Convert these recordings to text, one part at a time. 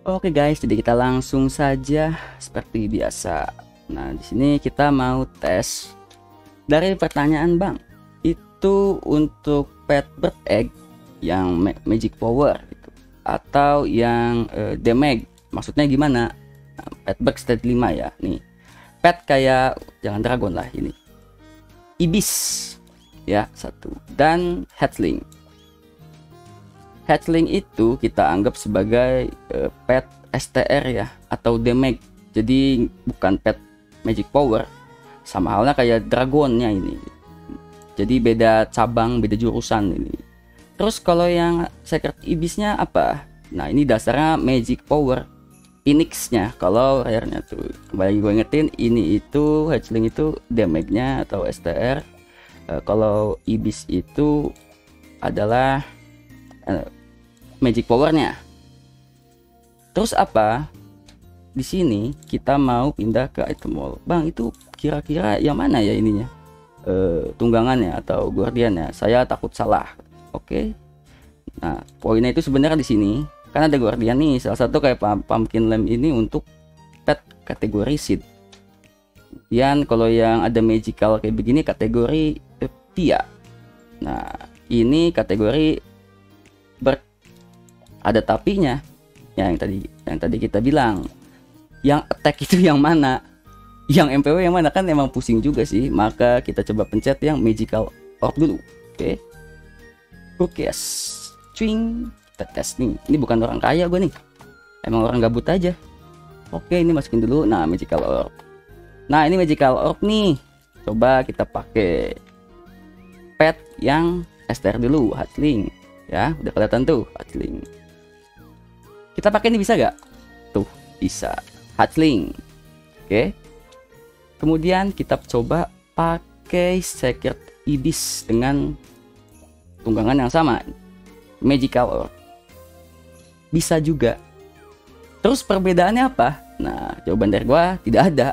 Oke guys, jadi kita langsung saja seperti biasa. Nah, di sini kita mau tes dari pertanyaan Bang. Itu untuk pet bird egg yang magic power gitu atau yang uh, damage. Maksudnya gimana? Nah, pet bird state 5 ya. Nih. Pet kayak jangan dragon lah ini. Ibis ya, satu. Dan hatchling hatchling itu kita anggap sebagai uh, pet STR ya atau damage. Jadi bukan pet magic power. Sama halnya kayak dragonnya ini. Jadi beda cabang beda jurusan ini. Terus kalau yang secret ibisnya apa? Nah ini dasarnya magic power. Phoenixnya kalau rare-nya tuh. Kembali gue ingetin ini itu hatchling itu damage-nya atau STR uh, eh, kalau ibis itu adalah uh, magic powernya. Terus apa? Di sini kita mau pindah ke item wall. Bang, itu kira-kira yang mana ya ininya? E, tunggangannya atau guardiannya? Saya takut salah. Oke. Nah, poinnya itu sebenarnya di sini. Kan ada guardian nih, salah satu kayak pumpkin lamp ini untuk pet kategori seed. Kemudian kalau yang ada magical kayak begini kategori eh, pia. Nah, ini kategori ber ada tapinya. Yang tadi yang tadi kita bilang. Yang attack itu yang mana? Yang MPW yang mana? Kan emang pusing juga sih. Maka kita coba pencet yang magical orb dulu. Oke. Okay. yes. Cwing. kita tes nih. Ini bukan orang kaya gue nih. Emang orang gabut aja. Oke ini masukin dulu. Nah magical orb. Nah ini magical orb nih. Coba kita pakai pet yang STR dulu. Hatchling ya udah kelihatan tuh hatchling kita pakai ini bisa gak? Tuh, bisa. Hatchling. Oke. Kemudian kita coba pakai Secret Ibis dengan tunggangan yang sama. Magical Orb. Bisa juga. Terus perbedaannya apa? Nah, jawaban dari gua tidak ada.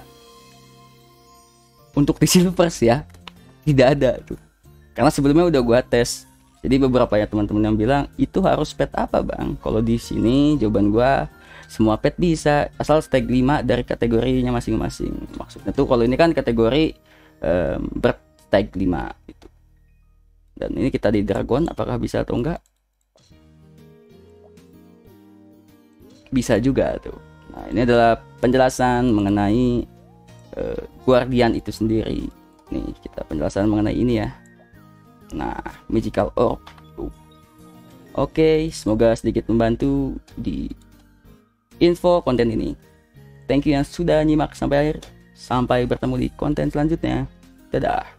Untuk di Silvers ya, tidak ada tuh. Karena sebelumnya udah gua tes jadi beberapa ya teman-teman yang bilang itu harus pet apa bang? Kalau di sini jawaban gua semua pet bisa asal stag 5 dari kategorinya masing-masing. Maksudnya tuh kalau ini kan kategori um, bertag 5 itu dan ini kita di dragon apakah bisa atau enggak? Bisa juga tuh. Nah ini adalah penjelasan mengenai uh, guardian itu sendiri. Nih kita penjelasan mengenai ini ya Nah, magical orb. Oke, semoga sedikit membantu di info konten ini. Thank you yang sudah nyimak sampai akhir. Sampai bertemu di konten selanjutnya. Dadah.